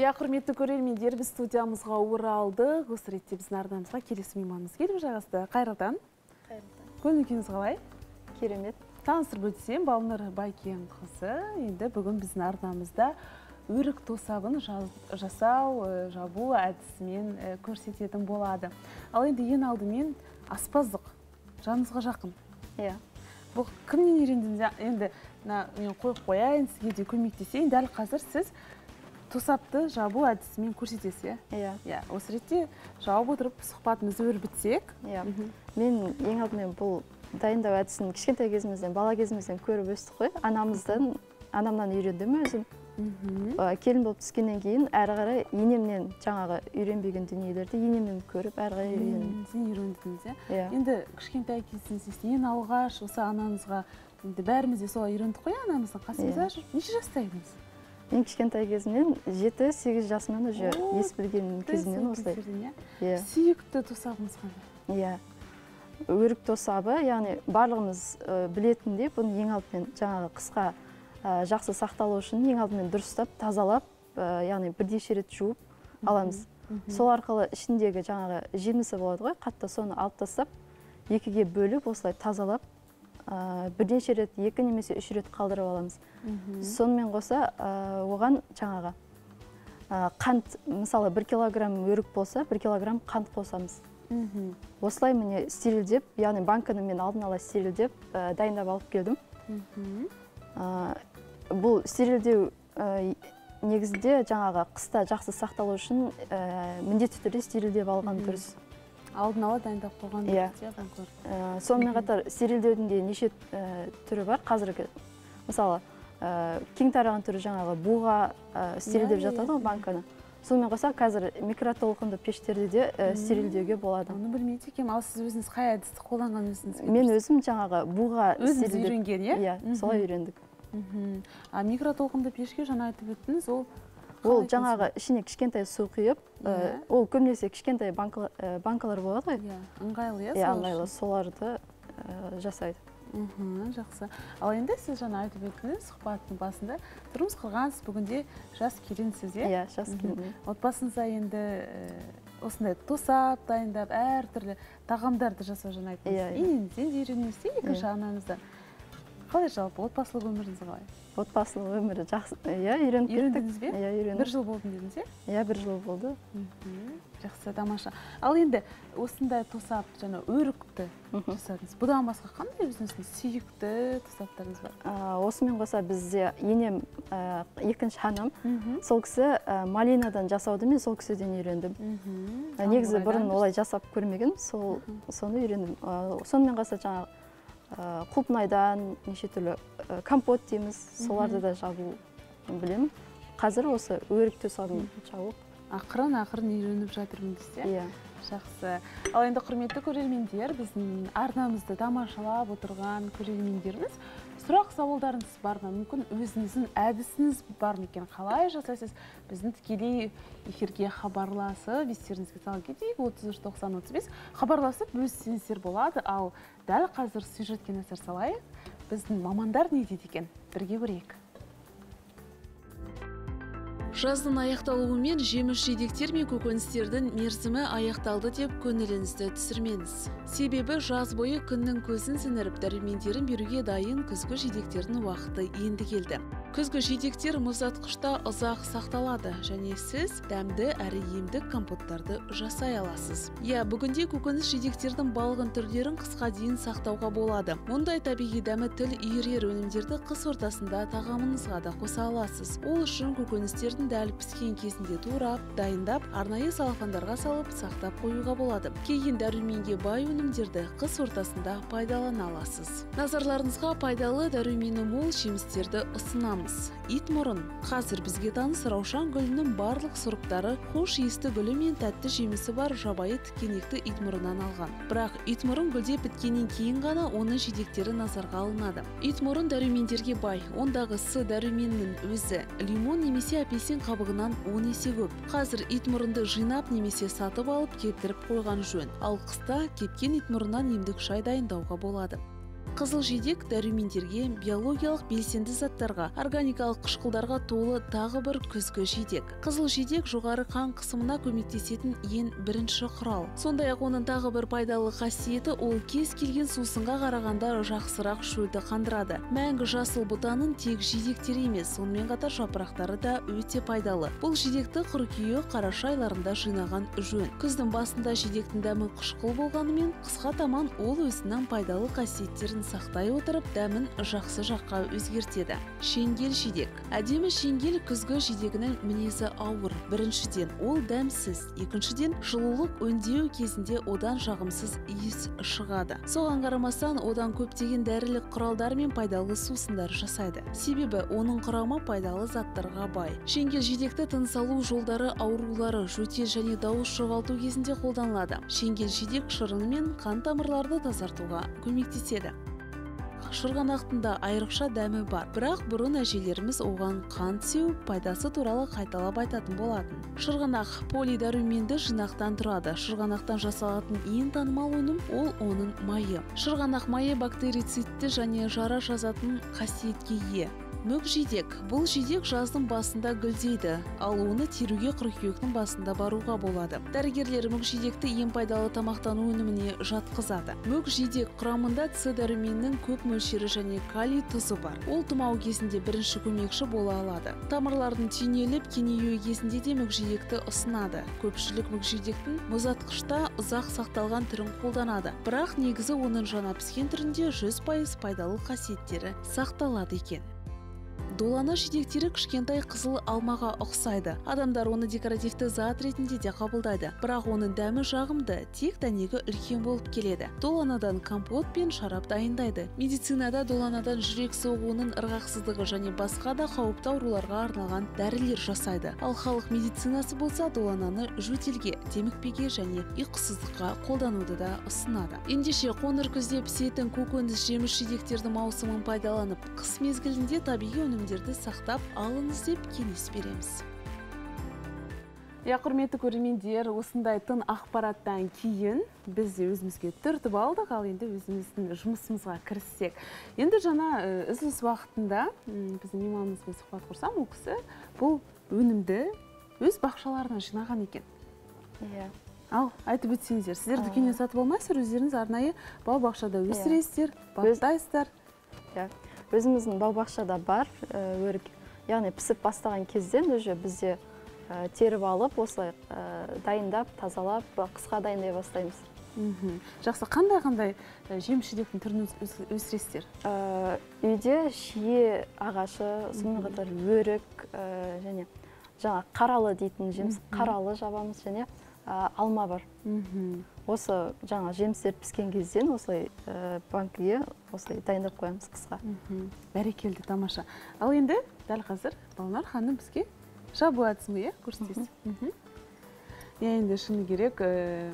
Иә құрметті көрермендер біз студиямызға оралдық. Осы ретте біздің арнамызға келесі мейманымыз келіп жайғасты қайырлы таң. Көңіл күйіңіз қалай?
Керемет.
Таныстырып өтсем балнұр байкенқызы. Енді бүгін біздің арнамызда өрік тосабын жа- жасау жабу әдісімен көрсететін болады. Ал енді ең алдымен аспаздық. Жаныңызға жақын.
Иә.
Бұл кімнен үйрендіңіз? Енді мына мен қойып қояйын сізге де көмектесейін. Дәл қазір сіз тосапты жабу әдісімен көрсетесіз иә?
Иә.
Иә осы ретте жауып отырып сұхбатымызды өрбітсек.
Иә. Мен ең алдымен бұл дайындау әдісін кішкентай кезімізден бала кезімізден көріп өстік қой. Анамыздан анамнан үйрендім өзім.
Мхм.
Келін болып түскеннен кейін әрі қарай енемнен жаңағы үйренбеген дүниелерді енемнен көріп әрі қарай үйрендім
сен үйрендіңіз иә?
Иә.
Енді кішкентай кезіңізде ең алғаш осы анаңызға енді бәріміз де солай үйрендік қой анамыздың қасымызда
Иә.
жүріп. Неше жаста едіңіз?
Мен кішкентай кезімнен жеті сегіз жасымнан уже ес білген кезімнен осылай.
иә?
Иә.
Сүйікті тосабыңыз қандай?
Иә. Өрік тосабы яғни барлығымыз білетіндей бұны ең алдымен жаңағы қысқа ә, жақсы сақталу үшін ең алдымен дұрыстап тазалап ә, яғни бірнеше рет жуып аламыз. Сол арқылы ішіндегі жаңағы жемісі болады ғой қатты соны алып тастап екіге бөліп осылай тазалап ә, бірнеше рет екі немесе үш рет қалдырып аламыз. Сонымен қоса ә, оған жаңағы ә, қант мысалы бір килограмм өрік болса бір килограмм қант қосамыз.
Мгм.
осылай міне стерильдеп яғни банканы мен алдын ала стерильдеп ә, дайындап алып келдім. Ә, бұл стерильдеу ә, негізінде жаңағы қыста жақсы сақталу үшін ә, міндетті түрде стерильдеп алған дұрыс.
Алдын ала дайындап қойған
Иә.
иә
Ә, сонымен қатар стерильдеудің де неше ә, түрі бар. Қазіргі мысалы ә, кең тараған түрі жаңағы буға стерильдеп
Иә, иә,
жатады ғой
иә.
банканы. Сонымен қоса қазір микротолқынды пештерде де ә, болады.
Оны білмейді екенмін. Ал сіз өзіңіз қай әдісті қолданған өзіңіз
мен өзім жаңағы буға
өзіңіз үйренген иә?
Иә солай үйрендік.
Мгм. а микротолқынды пешке жаңа айтып өттіңіз ол
ол жаңағы ішіне кішкентай су құйып
Иә.
ол көбінесе кішкентай банкалар, болады ғой.
Иә ыңғайлы иә
иә ыңғайлы. соларды жасайды.
Мхм жақсы. ал енді сіз жаңа айтып өттіңіз сұхбаттың басында тұрмыс құрғансыз бүгінде жас келінсіз иә
иә жас келін.
Отбасыңызда енді осындай тосап дайындап әртүрлі тағамдарды жасау жаңа айттыңыз
Иә, иә.
енеңізден де үйрендіңіз де екінші
Иә.
анаңыздан қалай жалпы отбасылық өміріңіз қалай?
Отбасылық өмірі жақсы. Иә үйреніп
үйрендіңіз бе?
Иә
бір жыл болдым дедіңіз иә?
Иә бір жыл болды.
Жақсы тамаша. Ал енді осындай тосап жаңа өрікті жасадыңыз. Бұдан басқа қандай өзіңіздің сүйікті тосаптарыңыз бар?
Осымен қоса бізде енем екінші анам
мхм.
Сол кісі малинадан жасауды мен сол кісіден үйрендім. Негізі бұрын олай жасап көрмегенмін. Сол соны үйрендім. Сонымен қоса жаңағы құлпынайдан неше түрлі ә, компот дейміз. Соларды да жабу білемін. Қазір осы өрік тосабын жабу
ақырын ақырын үйреніп иә
иә.
Жақсы. Ал енді құрметті көрермендер біздің арнамызды тамашалап отырған көрермендеріміз сұрақ сауалдарыңыз бар ма? Мүмкін өзіңіздің әдісіңіз бар ма екен? Қалай жасайсыз? Біздің тікелей эфирге хабарласып естеріңізге сала кетейік отыз үш тоқсан отыз бес хабарласып бөліссеңіздер болады. Ал дәл қазір сюжетке назар салайық. Біздің мамандар не дейді екен? Бірге көрейік.
Жаздың аяқталуымен жеміс жидектер мен көкөністердің мерзімі аяқталды деп көңіліңізді түсірмеңіз. Себебі жаз бойы күннің көзін сіңіріп дәрумендерін беруге дайын күзгі жидектердің уақыты енді келді. Күзгі жидектер мұздатқышта ұзақ сақталады және сіз дәмді әрі емдік компоттарды жасай аласыз. Иә бүгінде көкөніс жидектердің балғын түрлерін қысқа дейін сақтауға болады. Мұндай табиғи дәмі тіл үйірер өнімдерді қыс ортасында тағамыңызға да қоса аласыз. Ол үшін көкөністердің дәл піскен кезінде турап дайындап арнайы салафандарға салып сақтап қоюға болады. Кейін дәруменге бай өнімдерді қыс ортасында пайдалана аласыз. Назарларыңызға пайдалы дәрумені мол жемістерді ұсынамыз итмұрын қазір бізге таныс раушан гүлінің барлық сұрыптары хош иісті гүлі мен тәтті жемісі бар жабайы тікенекті итмұрыннан алған. Бірақ итмұрын гүлдеп біткеннен кейін ғана оның жидектері назарға алынады. Итмұрын дәрумендерге бай ондағы с дәруменінің өзі лимон немесе апельсин қабығынан он есе көп. Қазір итмұрынды жинап немесе сатып алып кептіріп қойған жөн. Ал қыста кепкен итмұрыннан емдік шай дайындауға болады.
Қызыл жидек дәрумендерге биологиялық белсенді заттарға органикалық қышқылдарға толы тағы бір күзгі жидек. Қызыл жидек жоғары қан қысымына көмектесетін ең бірінші құрал. Сондай ақ оның тағы бір пайдалы қасиеті ол кез келген сусынға қарағанда жақсырақ шөлді қандырады. Мәңгі жасыл бұтаның тек жидектері емес сонымен қатар жапырақтары да өте пайдалы. Бұл жидекті қыркүйек қараша айларында жинаған жөн. Күздің басында жидектің дәмі қышқыл болғанымен қысқа таман ол өзінің пайдалы қасиеттерін сақтай отырып дәмін жақсы жаққа өзгертеді. Шеңгел жидек. Әдемі шеңгел күзгі жидегінің мінезі ауыр. Біріншіден ол дәмсіз. Екіншіден жылулық өңдеу кезінде одан жағымсыз иіс шығады. Соған қарамастан одан көптеген дәрілік құралдар мен пайдалы сусындар жасайды. Себебі оның құрамы пайдалы заттарға бай. Шеңгел жидекті тыныс алу жолдары аурулары жөтел және дауыс жоғалту кезінде қолданылады. Шеңгел жидек шырыны мен қан тамырларды тазартуға көмектеседі. Шырғанақтың да айрықша дәмі бар. Бірақ бұрын әжелеріміз оған қант сеуіп пайдасы туралы қайталап айтатын болатын. Шырғанақ полидәруменді жинақтан тұрады. Шырғанақтан жасалатын ең танымал өнім ол оның майы. Шырғанақ майы бактерицидті және жара жазатын қасиетке ие. Мүк жидек бұл жидек жаздың басында гүлдейді ал оны теруге қыркүйектің басында баруға болады дәрігерлер мүк жидекті ең пайдалы тамақтану өніміне жатқызады мүк жидек құрамында с дәруменінің көп мөлшері және калий тұзы бар ол тұмау кезінде бірінші көмекші бола алады тамырлардың түйнеліп кеңеюі кезінде де мүк жидекті ұсынады көпшілік мүк жидектің мұздатқышта ұзақ сақталған түрін қолданады бірақ негізі оның жаңа піскен түрінде 100% пайдалы қасиеттері сақталады екен долана жидектері кішкентай қызыл алмаға ұқсайды. Адамдар оны декоративті зат ретінде де қабылдайды. Бірақ оның дәмі жағымды тек дәнегі үлкен болып келеді. Доланадан компот пен шарап дайындайды. Медицинада доланадан жүрек соғуының ырғақсыздығы және басқа да қауіпті ауруларға арналған дәрілер жасайды. Ал халық медицинасы болса долананы жөтелге демікпеге және ұйқысыздыққа қолдануды да ұсынады. Ендеше қоңыр күзде пісетін көкөніс жеміс жидектердің маусымын пайдаланып қыс мезгілінде табиғи өнімдерді сақтап алыңыз деп кеңес береміз.
Иә құрметті көрермендер осындай тың ақпараттан кейін біз өзімізге түртіп алдық ал енді өзіміздің жұмысымызға кіріссек. Енді жаңа үзіліс уақытында біздің мейманымызбен сұхбат құрсам ол кісі бұл өнімді өз бақшаларынан жинаған екен.
Иә.
Ал айтып өтсеңіздер сіздер дүкеннен сатып алмайсыздар өздеріңіз арнайы бау бақшада өсіресіздер баптайсыздар.
Өзіміздің бау бақшада бар ә, өрік яғни пісіп бастаған кезден уже бізде ә, теріп алып осылай ә, дайындап тазалап қысқа дайындай бастаймыз.
Мхм жақсы. Қандай қандай жеміс жидектің түрін өс- өс- өсіресіздер?
Үйде шие ағашы сонымен қатар өрік және жаңа қаралы дейтін жеміс қаралы жабамыз және ә, алма бар.
Мхм
осы жаңа жемістер піскен кезден осылай ә, банкіге осылай дайындап қоямыз қысқа.
Бәрекелді тамаша. Ал енді дәл қазір балнар ханым бізге жабу әдісін иә көрсетесіз? Иә енді шыны керек ііі,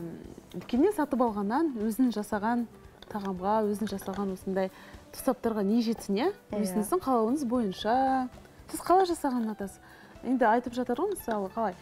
дүкеннен сатып алғаннан өзің жасаған тағамға өзің жасаған осындай тұсаптарға не жетсін иә?
Иә.
өзіңіздің қалауыңыз бойынша. Сіз қалай жасағанын ұнатасыз енді айтып жатыр ғой мысалы қалай?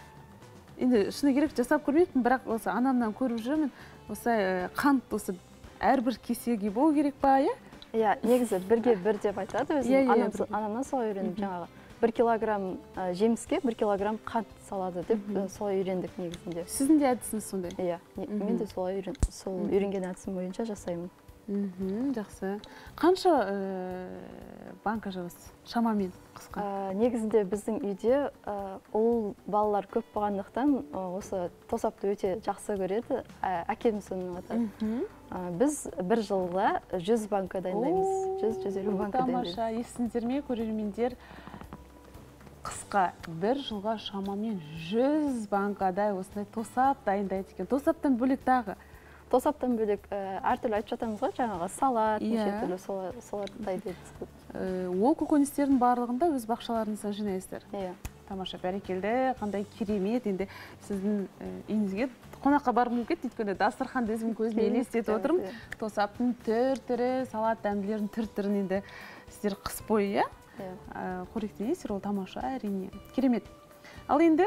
Енді шыны керек жасап көрмеппін бірақ осы анамнан көріп жүрмін осылай ә, қант осы әрбір кесеге болу керек па иә?
Иә негізі бірге бір деп айтады өзім
Иә, иә, бірге.
анамнан солай үйрендім. Жаңағы бір килограмм ә, жеміске бір килограмм қант салады деп ә, солай үйрендік негізінде.
Сіздің де әдісіңіз сондай?
Иә мен де солай сол үйренген әдісім бойынша жасаймын.
Мхм жақсы. Қанша ә, банка жабасыз? Шамамен қысқа.
Ә, негізінде біздің үйде ә, ұл балалар көп болғандықтан осы тосапты өте жақсы көреді ә, әкем сонымен қатар біз бір жылда 100 банка дайындаймыз.
О,
100-150 банка дайындаймыз.
тамаша естіңіздер ме көрермендер? Қысқа бір жылға шамамен 100 банкадай осындай тосап дайындайды екен. Тосаптан бөлек тағы
тосаптан бөлек әртүрлі айтып жатамыз ғой жаңағы салат неше
Иә.
түрлі солар- соларды дайындаймыз
Ә, ол көкөністердің барлығын да өз бақшаларыңыздан жинайсыздар.
Иә.
Тамаша бәрекелді қандай керемет енді сіздің ә, үйіңізге қонаққа барғым келіп кетті. Өйткені дастарханды өзім көзіме елестетіп отырмын. тосаптың түр түрі салат дәмділердің түр түрін енді сіздер қыс бойы иә.
Иә.
Қоректенесіздер ол тамаша әрине. Керемет. Ал енді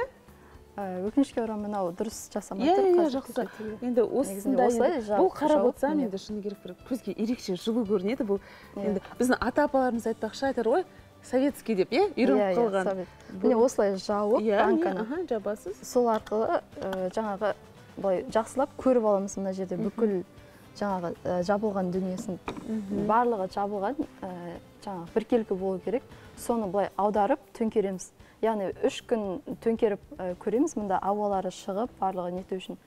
өкінішке орай мынау дұрыс жасамай
иә
тұр
иә жақсы. енді осындай бұл қарап отырсам енді шыны керек бір көзге ерекше жылы көрінеді бұл.
Иә.
енді біздің ата апаларымыз айтпақшы айтар ғой советский деп иә үйреніп
иә,
қалған.
міне осылай жауып банканы
жабасыз.
Сол арқылы ә, жаңағы былай жақсылап көріп аламыз мына жерде бүкіл жаңағы ә, жабылған дүниесін. Барлығы жабылған жаңағы біркелкі болу керек. Соны былай аударып төңкереміз. Яғни үш күн төңкеріп көреміз. Мында ауалары шығып барлығы нету үшін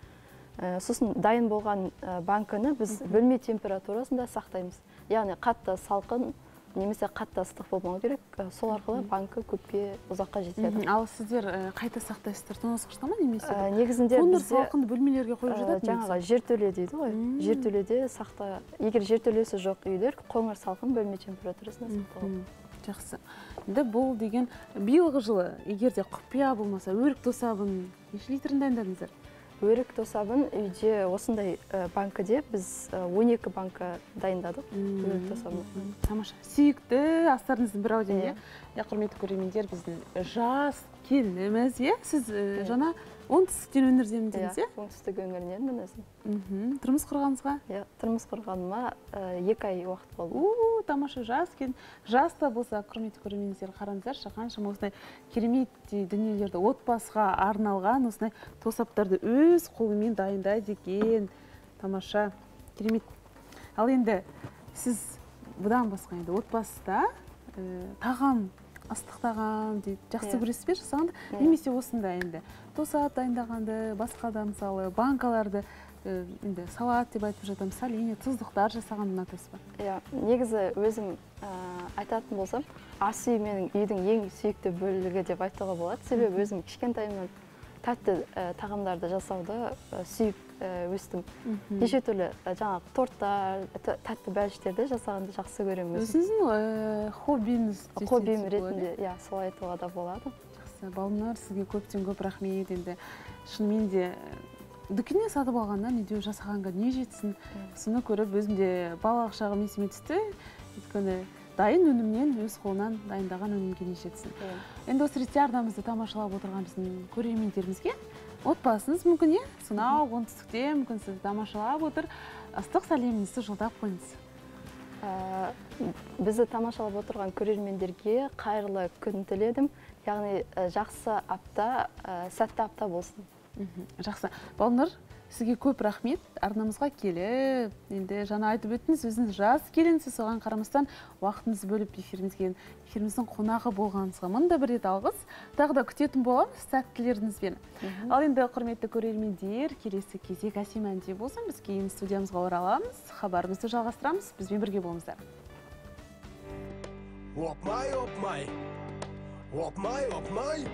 сосын дайын болған банкіні біз бөлме температурасында сақтаймыз. Яғни қатты салқын немесе қатты ыстық болмау керек. Сол арқылы банкі көпке ұзаққа жетеді.
Ал сіздер қайда сақтайсыздар тоңазытқышта ма немесе?
Негізінде
қоңыр
бізде
салқын бөлмелерге қойып жатады
жаңағы жертөле дейді ғой. Жертөледе сақта егер жертөлесі жоқ үйлер қоңыр салқын бөлме температурасында сақталады.
Жақсы. Енді бұл деген биылғы жылы егер де құпия болмаса өрік тосабын неше литрін дайындадыңыздар
өрік тосабын үйде осындай ә, банкіде біз ә, 12 банка дайындадық. Өрік тосабын.
Тамаша. Сүйікті астарыңыздың бірі ау деймін
Иә.
құрметті көрермендер біздің жас келініміз иә сіз ә,
Иә.
жаңа оңтүстіктен өңірдемін
иә
дедіңіз иә?
оңтүстік өңіріненмін өзім
мхм. тұрмыс құрғаныңызға?
Иә тұрмыс құрғаныма екі ай уақыт болды.
У тамаша жас келін жас та болса құрметті көрермендер қараңыздаршы қаншама осындай кереметтей дүниелерді отбасыға арналған осындай тосаптарды өз қолымен дайындайды екен. Тамаша керемет. Ал енді сіз бұдан басқа енді отбасыда ә, тағам ыстық тағам дейді жақсы
Иә.
көресіз бе жасағанды
Иә.
немесе осындай енді тосап дайындағанды басқа да мысалы банкаларды ә, енді салат деп айтып жатамыз соленье тұздықтар жасағанды ұнатасыз ба
иә негізі өзім ә, айтатын болсам ас үй менің үйдің ең сүйікті бөлігі деп айтуға болады. Себебі өзім кішкентайымнан тәтті ә, тағамдарды жасауды ә, сүйіп өстім. Неше түрлі жаңағы торттар тәтті бәліштерді жасағанды жақсы көремін
өзіңіздің хоббиіңіз
хоббиім ретінде иә солай айтуға да болады.
Балнұр сізге көптен көп рахмет. Енді шынымен де дүкеннен сатып алғаннан үйде жасағанға не жетсін? Соны көріп өзім де балалық шағым есіме түсті. Өйткені дайын өнімнен өз қолынан дайындаған өнімге не жетсін? Енді осы ретте арнамызды тамашалап отырған біздің көрермендерімізге отбасыңыз мүмкін иә? Сонау оңтүстікте мүмкін сізді тамашалап отыр. Ыстық сәлеміңізді жолдап қойыңыз.
Ә, бізді тамашалап отырған көрермендерге қайырлы күн тіледім. Яғни жақсы апта ә, сәтті апта болсын.
Жақсы. Балнұр сізге көп рахмет. Арнамызға келіп енді жаңа айтып өттіңіз өзіңіз жас келінсіз соған қарамастан уақытыңызды бөліп эфирімізге эфиріміздің қонағы болғаныңызға мың да бір рет алғыс. Тағы да күтетін боламыз сәттілеріңізбен. Ал енді құрметті көрермендер келесі кезек әсем әнде болсын біз кейін студиямызға ораламыз. Хабарымызды жалғастырамыз. Бізбен бірге болыңыздар.
Опмай, опмай, опмай, опмай,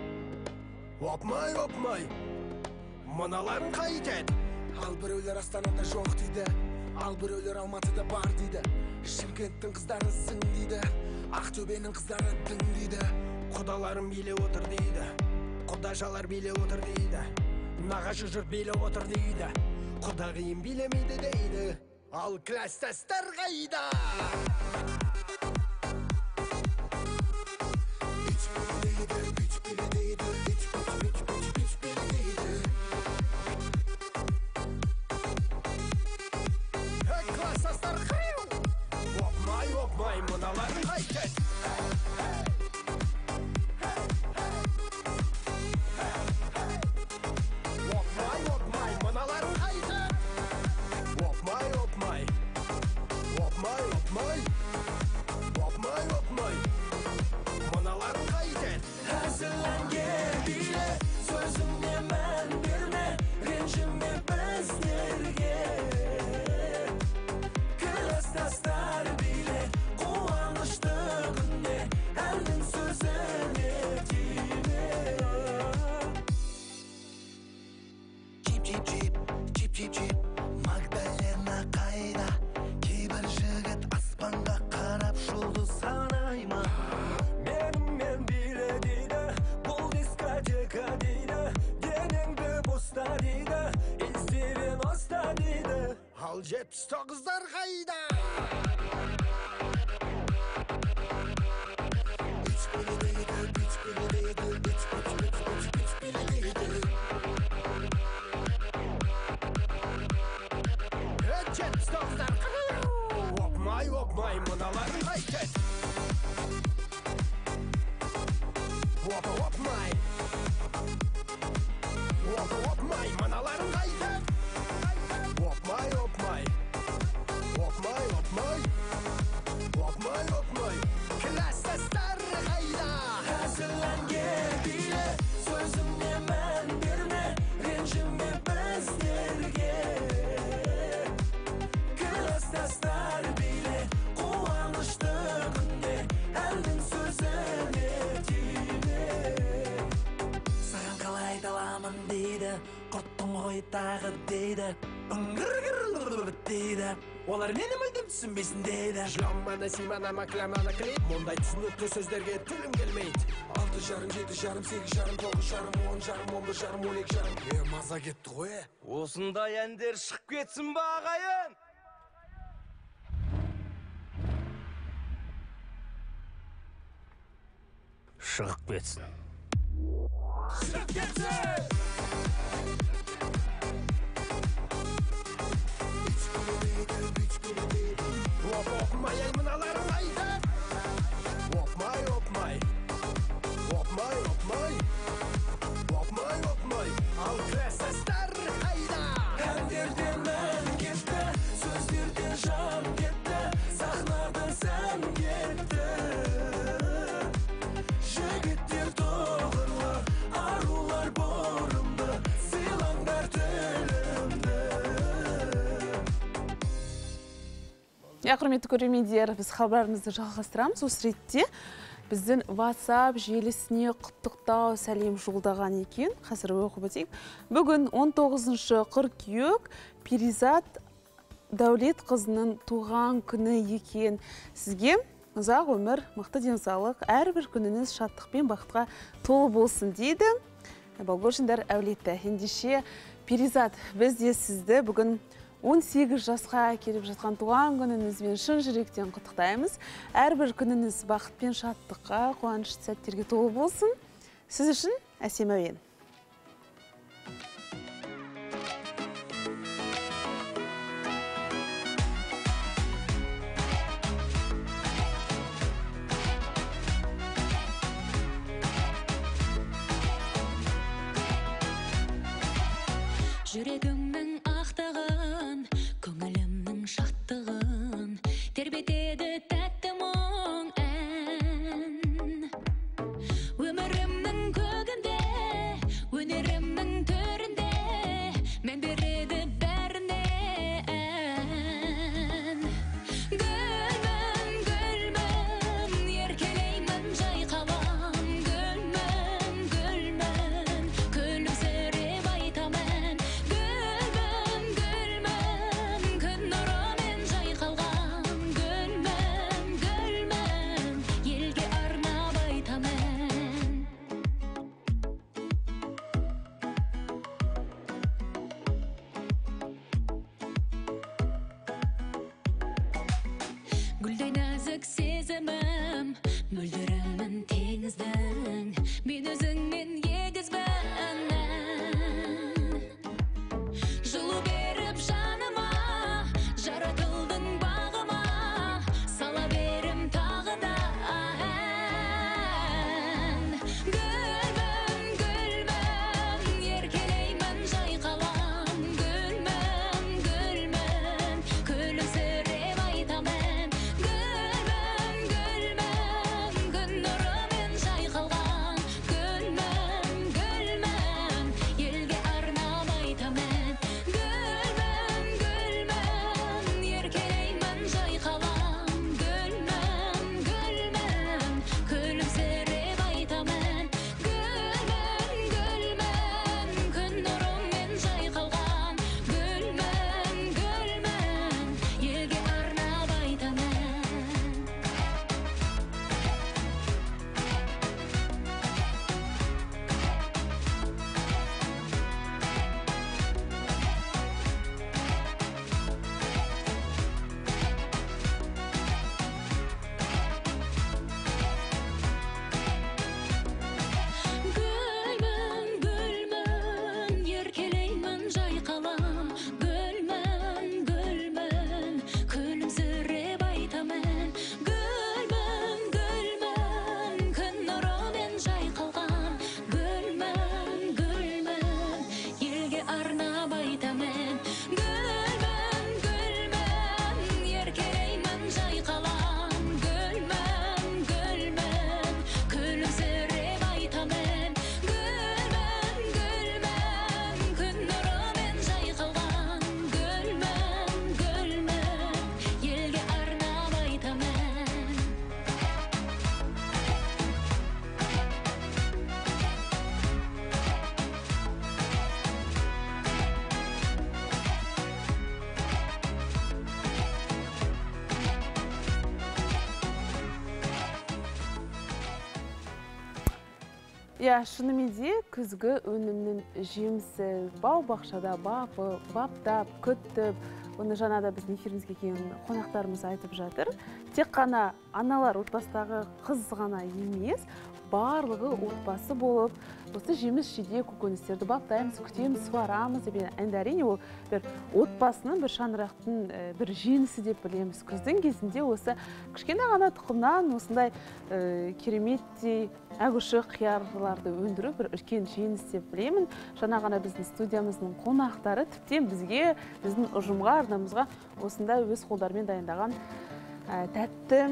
опмай, опмай. Мыналарың қайтеді ал біреулер астанада жоқ дейді ал біреулер алматыда бар дейді шымкенттің қыздары сың дейді ақтөбенің қыздары дың дейді құдаларым билеп отыр дейді құдашалар билеп отыр дейді нағашы жұрт билеп отыр дейді құдағиым билемейді дейді ал класстастар қайда
олар мені мүлдем түсінбейсің дейді
Жламаны симана макламана клип. Мұндай түсінікті сөздерге тілім келмейді. Алты жарым, жеті жарым, сегіз жарым, тоғыз жарым, он жарым, он бір жарым, он екі жарым. Е, маза кетті ғой е?
Осындай әндер шығып кетсін ба ағайын? Шығып кетсін. Шығып кетсін!
Оп, опмай,
иә құрметті көрермендер біз хабарымызды жалғастырамыз. Осы ретте біздің whatsapp желісіне құттықтау сәлем жолдаған екен. Қазір оқып өтейік. Бүгін 19 қыркүйек перизат дәулет қызының туған күні екен. Сізге ұзақ өмір мықты денсаулық әрбір күніңіз шаттық пен бақытқа толы болсын дейді. Болгожиндар әулеті ендеше перизат біз де сізді бүгін 18 жасқа келіп жатқан туған күніңізбен шын жүректен құттықтаймыз. Әрбір күніңіз бақыт пен шаттыққа қуанышты сәттерге толы болсын. Сіз үшін әсем әуен.
Жүрегімнің ақтығын is in
иә шынымен де күзгі өнімнің жемісі. Бау бақшада бапы баптап күтіп оны жаңа да біздің эфирімізге келген қонақтарымыз айтып жатыр. Тек қана аналар отбасыдағы қыз ғана емес барлығы отбасы болып осы жеміс жидек көкөністерді баптаймыз күтеміз суарамыз деп енді әрине ол бір отбасының бір шаңырақтың бір жемісі деп білеміз. Күздің кезінде осы кішкене ғана тұқымнан осындай ә, кереметтей қиярларды өндіру бір үлкен жеңіс деп білемін. Жаңа ғана біздің студиямыздың қонақтары тіптен бізге біздің ұжымға арнамызға осындай өз қолдарымен дайындаған тәтті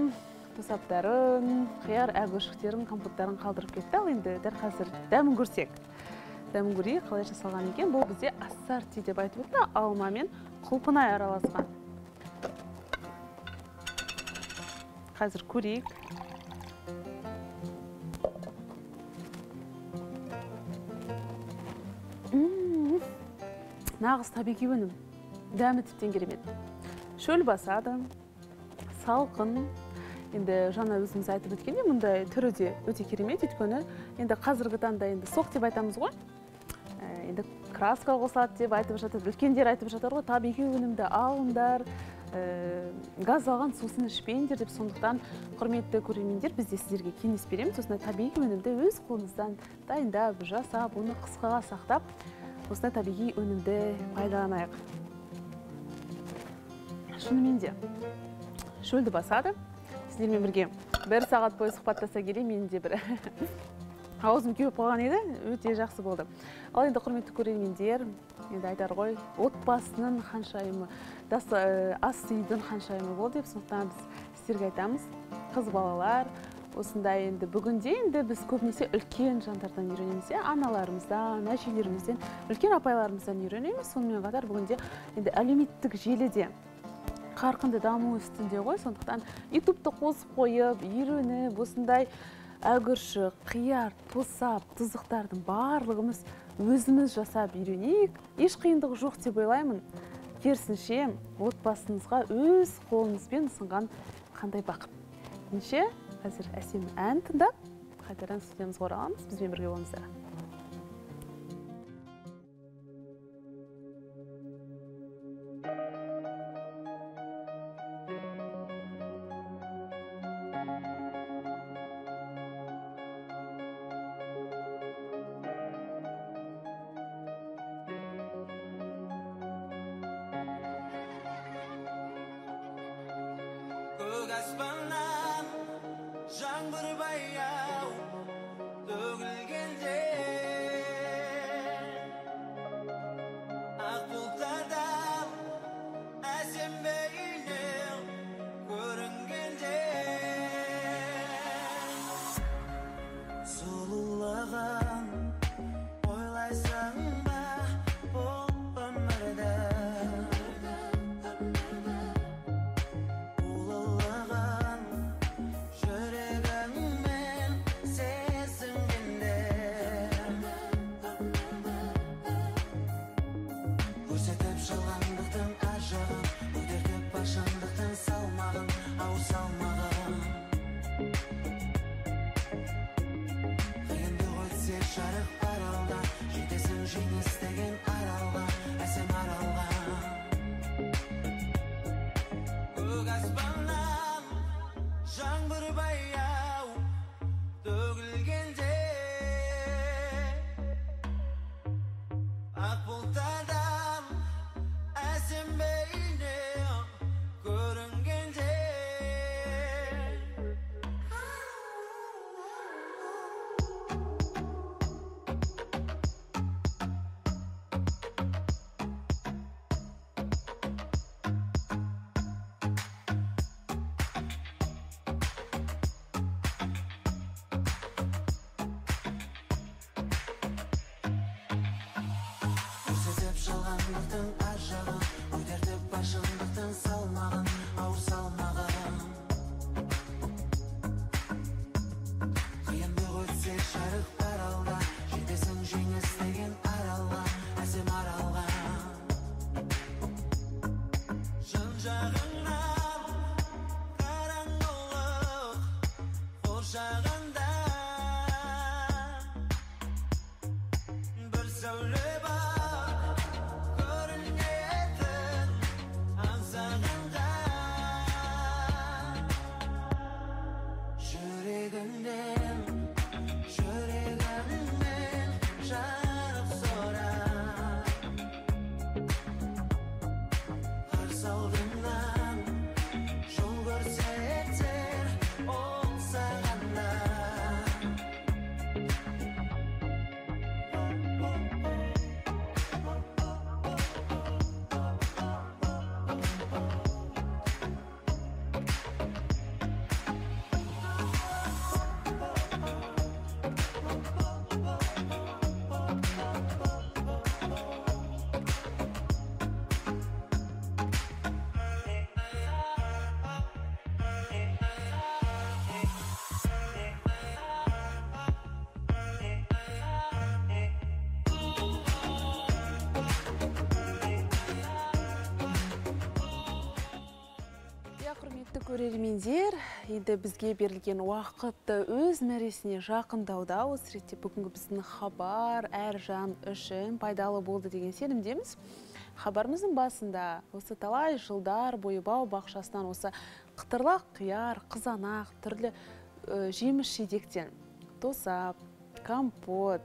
тосаптарын қияр әгүшіктерін компоттарын қалдырып кетті. Ал енді дәл қазір дәмін көрсек. Дәмін көрейік қалай жасалған екен? Бұл бізде ассорти деп айтып өтті алма мен құлпынай араласқан. Қазір көрейік. Нағыз табиғи өнім. Дәмі тіптен керемет. Шөл басады салқын енді жаңа өзіміз айтып өткендей мұндай түрі де өте керемет. Өйткені енді қазіргі таңда енді сок деп айтамыз ғой. Ә, енді краска қосылады деп айтып жатыр үлкендер айтып жатыр ғой. Табиғи өнімді алыңдар ә, газ алған сусын ішпеңдер деп. Сондықтан құрметті көрермендер біз де сіздерге кеңес береміз. Осындай табиғи өнімді өз қолымыздан дайындап жасап оны қысқаға сақтап осындай табиғи өнімді пайдаланайық. Шынымен де шөлді басады. Сіздермен бірге бір сағат бойы сұхбаттаса келе менің де бір аузым кеуіп қалған еді. Өте жақсы болды. ал енді құрметті көрермендер енді айтар ғой отбасының ханшайымы ә, ас үйдің ханшайымы бол деп сондықтан біз сіздерге айтамыз. Қыз балалар осындай енді бүгінде енді біз көбінесе үлкен жандардан үйренеміз иә? Аналарымыздан әжелерімізден үлкен апайларымыздан үйренеміз. Сонымен қатар бүгінде енді әлеуметтік желіде қарқынды даму үстінде ғой. Сондықтан ютубты қосып қойып үйреніп осындай әгүршік қияр тосап тұздықтардың барлығымыз өзіміз жасап үйренейік. Еш қиындығы жоқ деп ойлаймын. Керісінше отбасыңызға өз қолыңызбен ұсынған қандай бақыт? Ендеше қазір әсем ән тыңдап қайтадан студиямызға ораламыз. Бізбен бірге болыңыздар.
амандықтың ар жағын көтерді бар сал
көрермендер енді бізге берілген уақытты өз мәресіне жақындауда осы ретте бүгінгі біздің хабар әр жан үшін пайдалы болды деген сенімдеміз. Хабарымыздың басында осы талай жылдар бойы бау бақшасынан осы қытырлақ қияр қызанақ түрлі э, жеміс жидектен тосап компот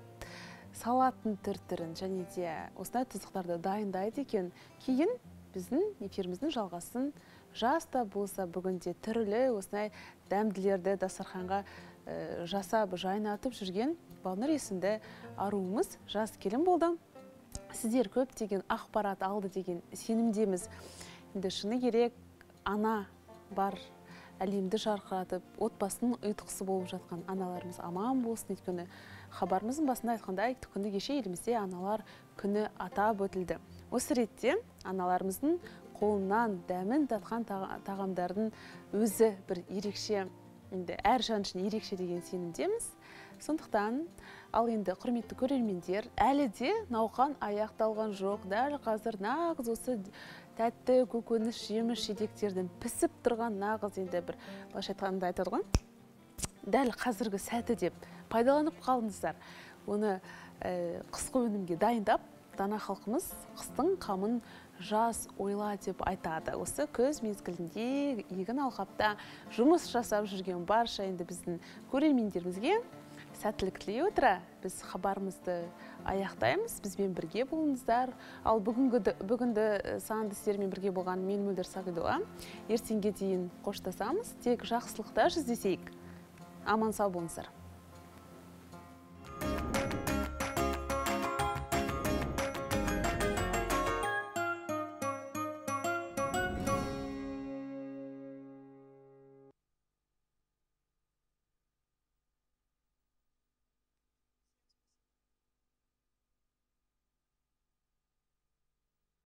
салаттың түр түрін және де осындай тұздықтарды дайындайды екен. Кейін біздің эфиріміздің жалғасын жас та болса бүгінде түрлі осындай дәмділерді дастарханға э, жасап жайнатып жүрген балнұр есімді аруымыз жас келін болды. Сіздер көптеген ақпарат алды деген сенімдеміз. Енді шыны керек ана бар әлемді жарқыратып отбасының ұйытқысы болып жатқан аналарымыз аман болсын өйткені хабарымыздың басында айтқандай күні кеше елімізде аналар күні атап өтілді. Осы ретте аналарымыздың қолынан дәмін татқан таға- тағамдардың өзі бір ерекше енді әр жан үшін ерекше деген сенімдеміз. Сондықтан ал енді құрметті көрермендер әлі де науқан аяқталған жоқ. Дәл қазір нағыз осы тәтті көкөніс жеміс жидектердің пісіп тұрған нағыз енді бір былайша айтқанда айтады ғой. Дәл қазіргі сәті деп пайдаланып қалыңыздар. Оны э, қысқы өнімге дайындап дана халқымыз қыстың қамын жас ойла деп айтады. Осы күз мезгілінде егін алқапта жұмыс жасап жүрген барша енді біздің көрермендерімізге сәттілік тілей отыра біз хабарымызды аяқтаймыз. Бізбен бірге болыңыздар. Ал бүгінгі бүгінді санды сіздермен бірге болған мен мөлдір сағидова ертеңге дейін қоштасамыз. Тек жақсылықта жүздесейік. Аман сау болыңыздар.